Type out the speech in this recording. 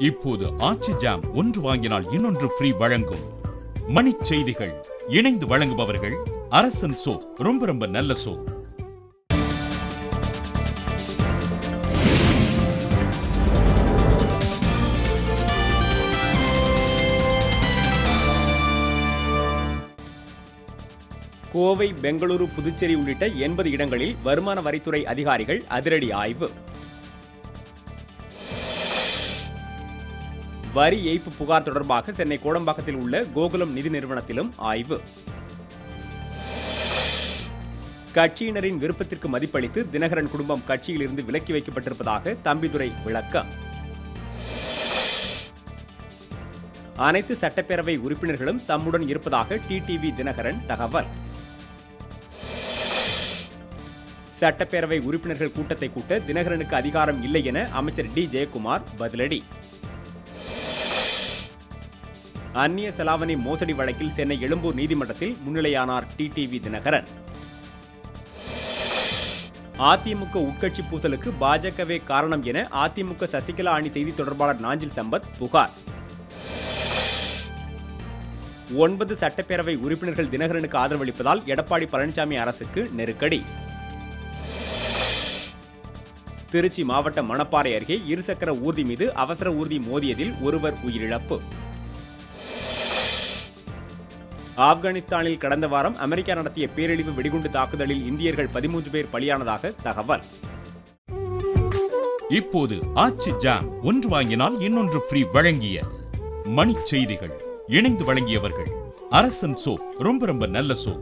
இப்போது ஆச்சி ஜாம் ஒன்று வாங்கினால் இன்னொன்று ஃப்ரீ வழங்கும். மணிச் செய்திகள். இணைந்து வழங்குபவர்கள் அரசன் சோ. ரொம்ப ரொம்ப நல்ல சோ. கோவை பெங்களூரு புதுச்சேரி உள்ளிட்ட எண்பது இடங்களில் வருமான வரித்துறை அதிகாரிகள் அதிரடி ஆய்வு. வரி ஏய்ப்பு புகார் தொடர்பாக சென்னை கோடம்பாக்கத்தில் உள்ள கோகுலம் நிதி நிறுவனத்திலும் ஆய்வு. கட்சியினரின் விருப்பத்திற்கு மதிப்பளித்து தினகரன் குடும்பம் கட்சியிலிருந்து விலக்கி வைக்கப்பட்டிருப்பதாக தம்பிதுரை விளக்கம். அனைத்து சட்டப்பேரவை உறுப்பினர்களும் தம்முடன் இருப்பதாக டிடிவி தினகரன் தகவல். சட்டப்பேரவை உறுப்பினர்கள் கூட்டத்தை கூட்ட தினகரனுக்கு அதிகாரம் இல்லை என அமைச்சர் டி. ஜெயக்குமார் பதிலடி. அந்நிய செலாவணி மோசடி வழக்கில் சென்னை எழும்பூர் நீதிமன்றத்தில் முன்னிலையானார் டிடிவி தினகரன். அதிமுக உட்கட்சி பூசலுக்கு பாஜகவே காரணம் என அதிமுக சசிகலா அணி செய்தி தொடர்பாளர் நாஞ்சில் சம்பத் புகார். ஒன்பது சட்டப்பேரவை உறுப்பினர்கள் தினகரனுக்கு ஆதரவளிப்பதால் எடப்பாடி பழனிசாமி அரசுக்கு நெருக்கடி. திருச்சி மாவட்டம் மணப்பாறை அருகே இருசக்கர ஊர்தி மீது அவசர ஊர்தி மோதியதில் ஒருவர் உயிரிழப்பு. ஆப்கானிஸ்தானில் கடந்த வாரம் அமெரிக்கா நடத்திய பேரழிவு வெடிகுண்டு தாக்குதலில் இந்தியர்கள் பதிமூன்று பேர் பலியானதாக தகவல். இப்போது ஆச்சி ஜாம் ஒன்று வாங்கினால் இன்னொன்று ஃப்ரீ வழங்கிய மணி செய்திகள். இணைந்து வழங்கியவர்கள் அரசன் சோ ரொம்ப ரொம்ப நல்ல சோ